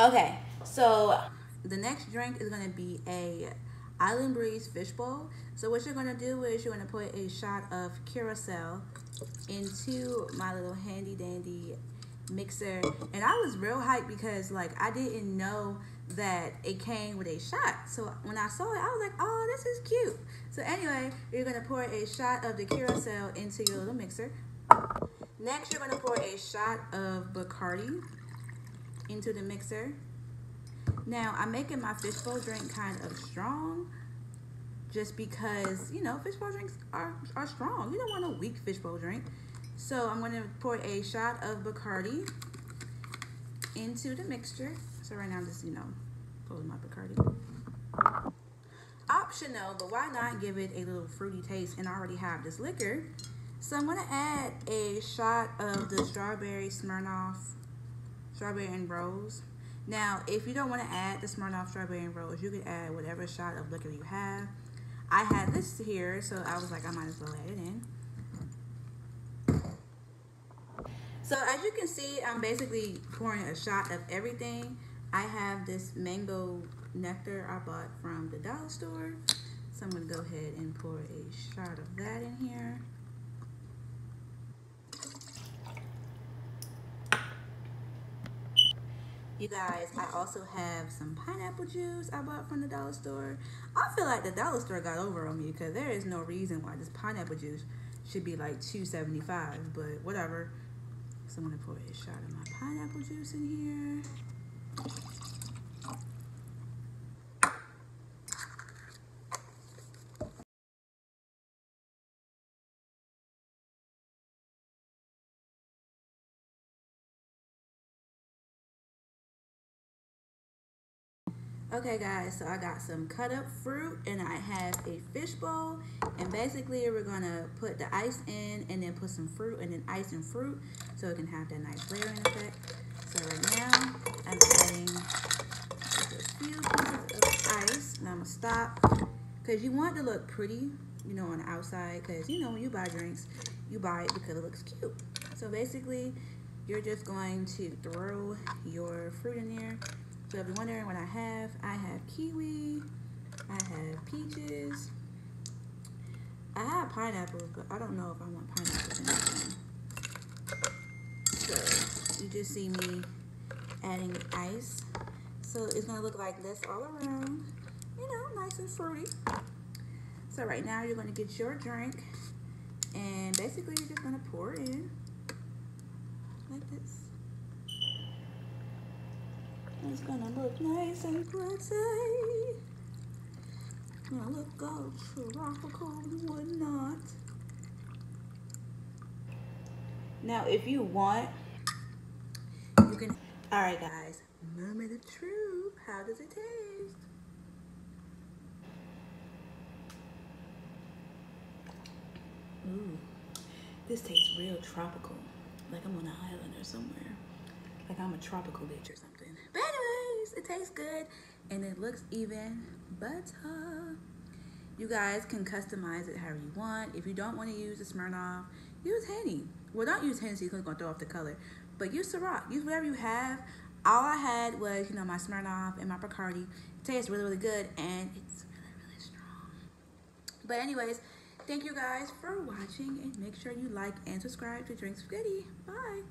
Okay, so the next drink is gonna be a Island Breeze fishbowl. So what you're gonna do is you're gonna put a shot of Curacao into my little handy dandy mixer. And I was real hyped because like I didn't know that it came with a shot. So when I saw it, I was like, oh, this is cute. So anyway, you're gonna pour a shot of the Curacao into your little mixer. Next, you're gonna pour a shot of Bacardi into the mixer. Now, I'm making my fishbowl drink kind of strong just because, you know, fishbowl drinks are, are strong. You don't want a weak fishbowl drink. So I'm gonna pour a shot of Bacardi into the mixture. So right now I'm just, you know, pulling my Bacardi. Optional, but why not give it a little fruity taste and I already have this liquor. So I'm gonna add a shot of the strawberry Smirnoff, strawberry and rose. Now, if you don't wanna add the Smirnoff strawberry and rose, you can add whatever shot of liquor you have. I had this here, so I was like, I might as well add it in. So as you can see, I'm basically pouring a shot of everything. I have this mango nectar I bought from the dollar store. So I'm gonna go ahead and pour a shot of that in here. You guys, I also have some pineapple juice I bought from the dollar store. I feel like the dollar store got over on me because there is no reason why this pineapple juice should be like $2.75, but whatever. So I'm gonna pour a shot of my pineapple juice in here. Okay guys, so I got some cut up fruit and I have a fishbowl and basically we're gonna put the ice in and then put some fruit and then ice and fruit so it can have that nice layering effect. So right now I'm adding a few pieces of ice and I'm gonna stop because you want to look pretty, you know, on the outside because you know when you buy drinks, you buy it because it looks cute. So basically you're just going to throw your fruit in there if you're wondering what I have, I have kiwi, I have peaches, I have pineapples, but I don't know if I want pineapples in this one. So you just see me adding ice. So it's gonna look like this all around, you know, nice and fruity. So right now you're gonna get your drink and basically you're just gonna pour it in like this. It's gonna look nice and pretty. Gonna look all tropical and whatnot. Now, if you want, you can. All right, guys. Moment of truth. How does it taste? Ooh, this tastes real tropical. Like I'm on an island or somewhere. Like I'm a tropical bitch or something. It tastes good and it looks even better. You guys can customize it however you want. If you don't want to use the Smirnoff, use Henny. Well, don't use Hennessy because it's to throw off the color. But use Ciroc. Use whatever you have. All I had was, you know, my Smirnoff and my Bacardi. It tastes really, really good and it's really, really strong. But anyways, thank you guys for watching and make sure you like and subscribe to Drinks with Goodie. Bye.